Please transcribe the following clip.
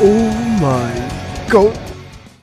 Oh my god.